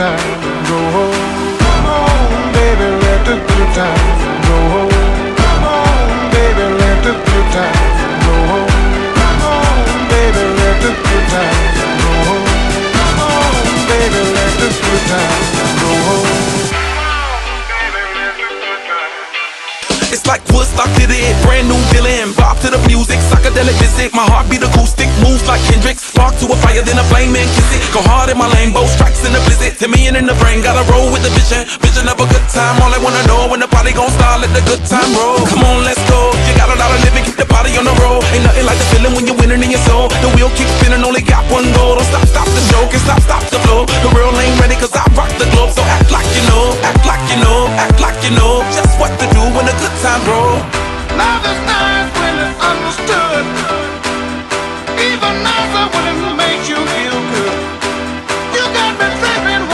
times roll. Come on, baby, let the good times roll. Come on, baby, let the good times roll. Come on, baby, let the good times roll. Come on, baby, let the good times roll. It's like Woodstock did it, brand new villain. Bop to the music, psychedelic visit. My heart beat acoustic, like Kendrick. Spark to a fire, then a flame and kiss it. Go hard in my lane, both strikes in the blizzard. Timmy in the brain, gotta roll with the vision. Vision of a good time, all I wanna know when the party gon' start, let the good time roll. Come on, let's go. You got a lot of living, keep the party on the road. Ain't nothing like the feeling when you're winning in your soul. The wheel keeps spinning, only got one goal. Don't stop, stop the show, can stop, stop the flow. The real ain't ready, cause I rock the globe. So act like you know, act like you know, act like you know. Just what to do when the good time roll. Love is nice when it's understood. Good. You got me tripping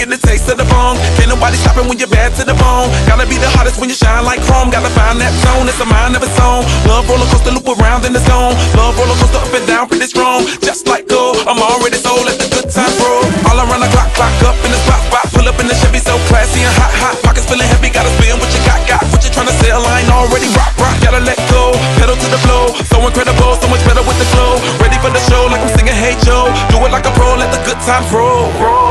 get the taste of the bone. Can't nobody stopping when you're bad to the bone. Gotta be the hottest when you shine like chrome. Gotta find that zone, it's a mind of its own. Love roller coaster loop around in the zone. Love roller coaster up and down, pretty strong. Just like gold, I'm already sold. Let the good times roll. All around the clock, clock up in the spot, spot. Pull up in the Chevy, so classy and hot, hot. Pockets feeling heavy, gotta spin what you got, got. What you tryna sell, I ain't already rock, rock. Gotta let go, pedal to the flow. So incredible, so much better with the flow. Ready for the show, like I'm singing Hey Joe. Do it like a pro, let the good times roll. Hey,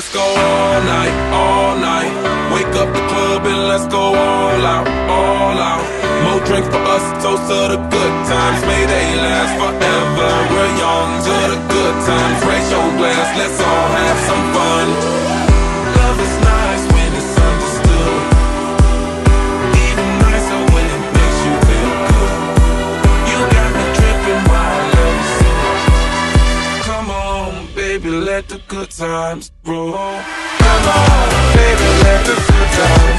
let's go all night, all night. Wake up the club and let's go all out, all out. More drinks for us, toast to the good times. May they last forever. We're young to the good times. Raise your glass, let's all have some fun. Baby, let the good times roll. Come on, baby, let the good times